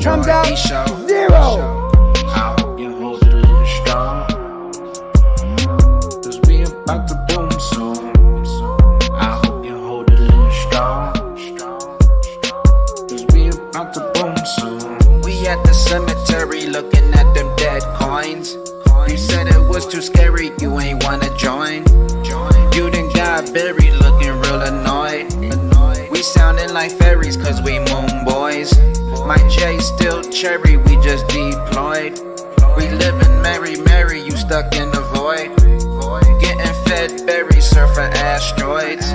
it comes out zero. I hope you hold a little strong. We about to boom soon. I hope you hold a little strong. We about to boom soon. We at the cemetery looking at them dead coins. You said it was too scary, you ain't wanna join. You done got buried looking real annoyed. We like fairies cause we moon boys. My J still cherry, we just deployed. We living merry, merry, you stuck in the void. Getting fed berries, surfing asteroids.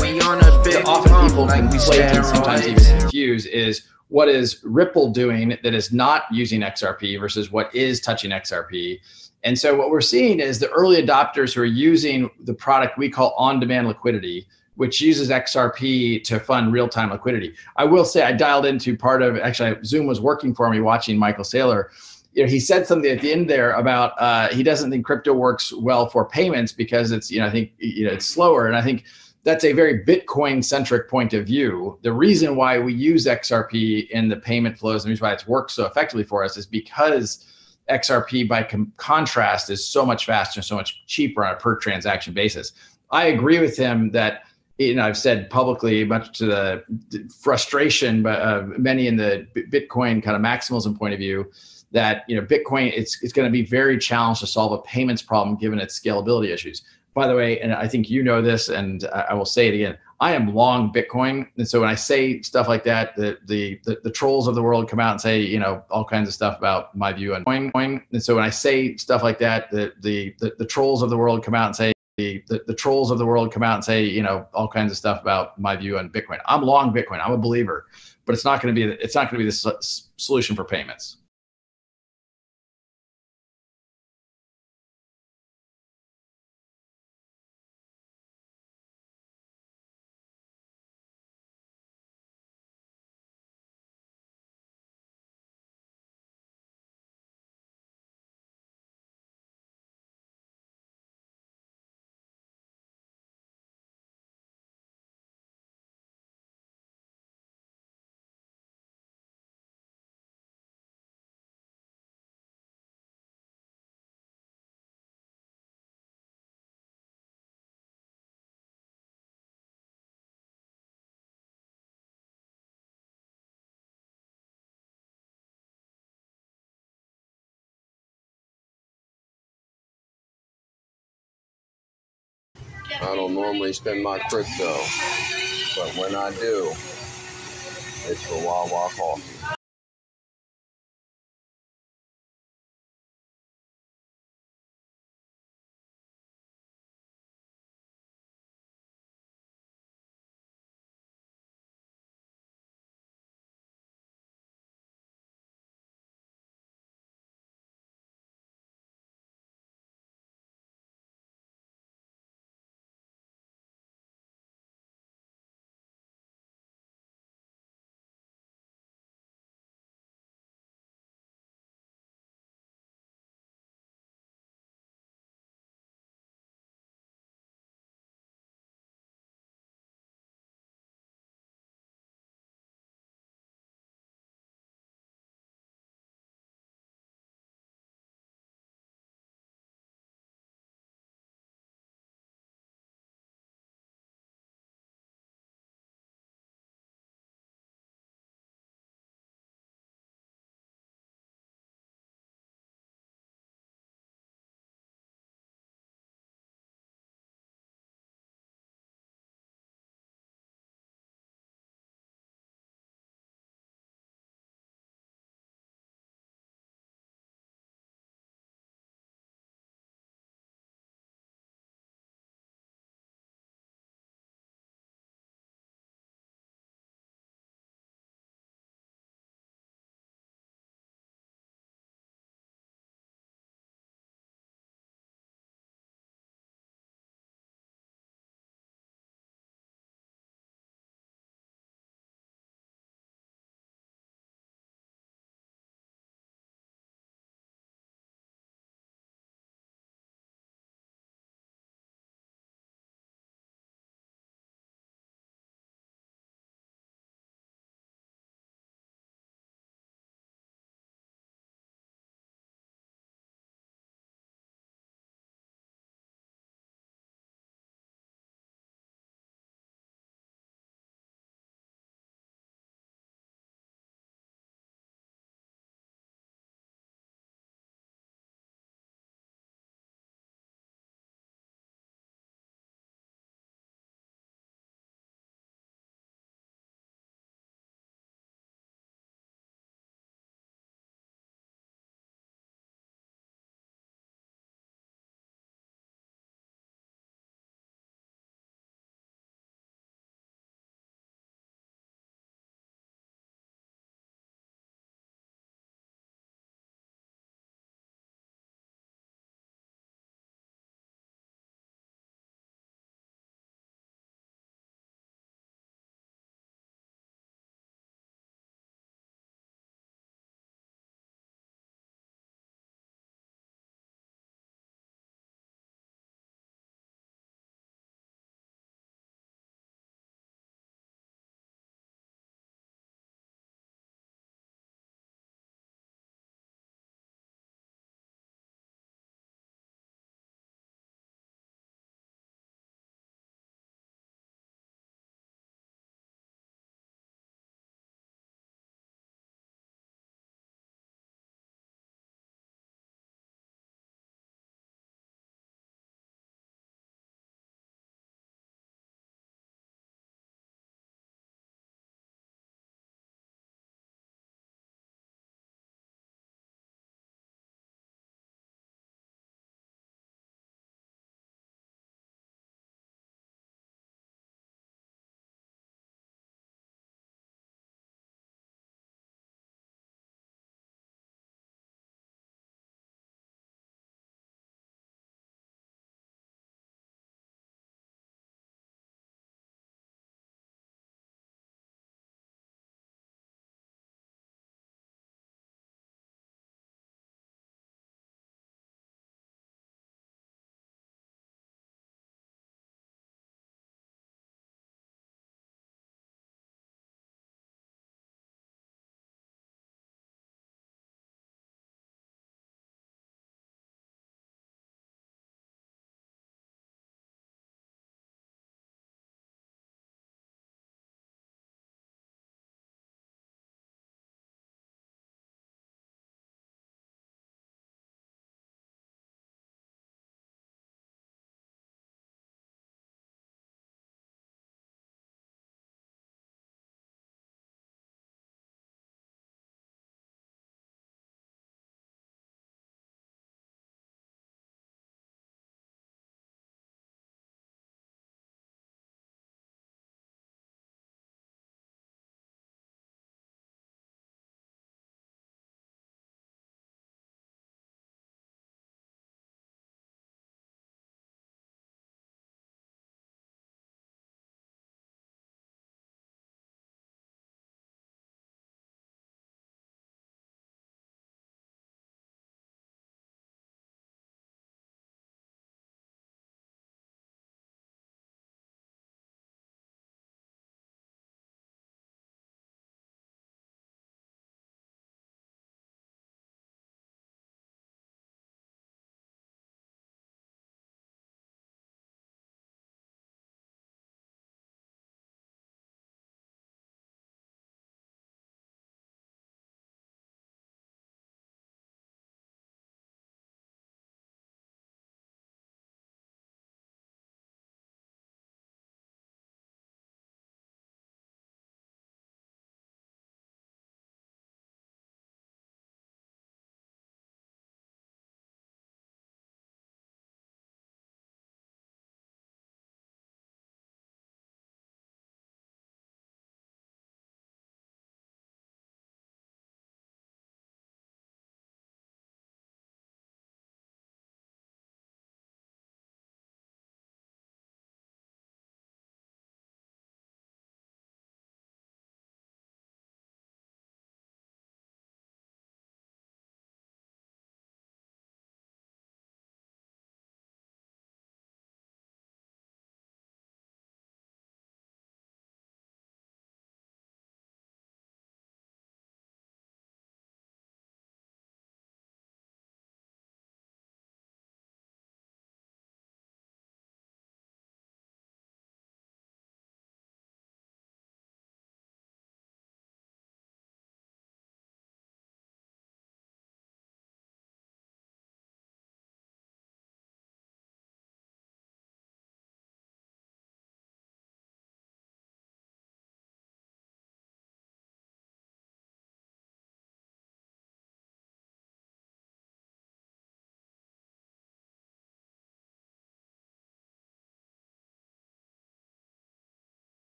We on a big that often people like can we and sometimes even confuse is what is Ripple doing that is not using XRP versus what is touching XRP. And so what we're seeing is the early adopters who are using the product we call on-demand liquidity, which uses XRP to fund real-time liquidity. I will say I dialed into part of actually Zoom was working for me watching Michael Saylor. You know, he said something at the end there about uh, he doesn't think crypto works well for payments because it's you know I think you know it's slower, and I think that's a very Bitcoin centric point of view. The reason why we use XRP in the payment flows and the reason why it's worked so effectively for us is because XRP, by com- contrast, is so much faster and so much cheaper on a per transaction basis. I agree with him that you know I've said publicly, much to the frustration, but uh, many in the Bitcoin kind of maximalism point of view, that you know Bitcoin it's it's going to be very challenged to solve a payments problem given its scalability issues. By the way, and I think you know this, and I I will say it again. I am long Bitcoin, and so when I say stuff like that, the the the, the trolls of the world come out and say you know all kinds of stuff about my view on Bitcoin. And so when I say stuff like that, the the the, the trolls of the world come out and say the, the trolls of the world come out and say you know all kinds of stuff about my view on Bitcoin. I'm long Bitcoin. I'm a believer, but it's not going to be it's not going to be the solution for payments. I don't normally spend my crypto, but when I do, it's for Wawa Coffee.